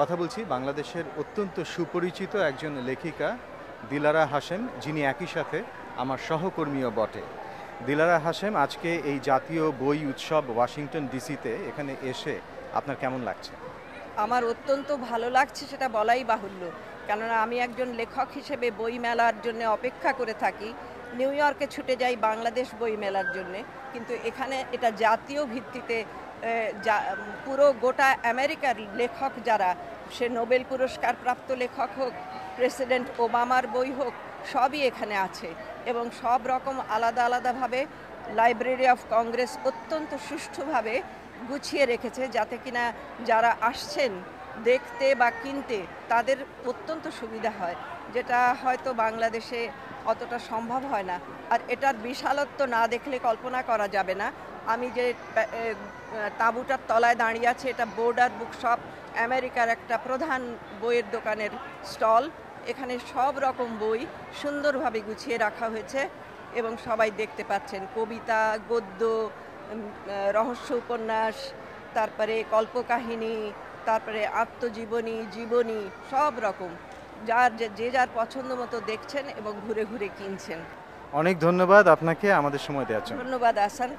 কথা বলছি বাংলাদেশের অত্যন্ত সুপরিচিত একজন লেখিকা, দিলারা হাসেম যিনি একই সাথে আমার সহকর্মীও বটে। দিলারা হাসেম আজকে এই জাতীয় বই উৎসব ওয়াশিংটন ডিসিতে এখানে এসে আপনার কেমন লাগছে? আমার অত্যন্ত ভালো লাগছে, সেটা বলাই বাহুল্য। কেননা আমি একজন লেখক হিসেবে বই মেলার জন্য অপেক্ষা করে থাকি। নিউ ইয়র্কে ছুটে যাই বাংলাদেশ বই মেলার জন্য। কিন্তু এখানে এটা জাতীয় ভিত্তিতে যা পুরো গোটা আমেরিকার লেখক যারা, সে নোবেল পুরস্কার প্রাপ্ত লেখক হোক, প্রেসিডেন্ট ওবামার বই হোক, সবই এখানে আছে। এবং সব রকম আলাদা আলাদাভাবে লাইব্রেরি অফ কংগ্রেস অত্যন্ত সুষ্ঠুভাবে গুছিয়ে রেখেছে, যাতে কিনা যারা আসছেন, দেখতে বা কিনতে, তাদের অত্যন্ত সুবিধা হয়, যেটা হয়তো বাংলাদেশে অতটা সম্ভব হয় না। আর এটার বিশালত্ব না দেখলে কল্পনা করা যাবে না। আমি যে তাঁবুটার তলায় দাঁড়িয়ে আছে এটা বোর্ডার বুক শপ আমেরিকার একটা প্রধান বইয়ের দোকানের স্টল। এখানে সব রকম বই সুন্দরভাবে গুছিয়ে রাখা হয়েছে এবং সবাই দেখতে পাচ্ছেন। কবিতা গদ্য রহস্য উপন্যাস তারপরে কল্পকাহিনী তারপরে আত্মজীবনী জীবনী সব রকম। যার যে- যে যার পছন্দ মতো দেখছেন এবং ঘুরে ঘুরে কিনছেন। অনেক ধন্যবাদ আপনাকে আমাদের সময় দেওয়ার জন্য। ধন্যবাদ আসান।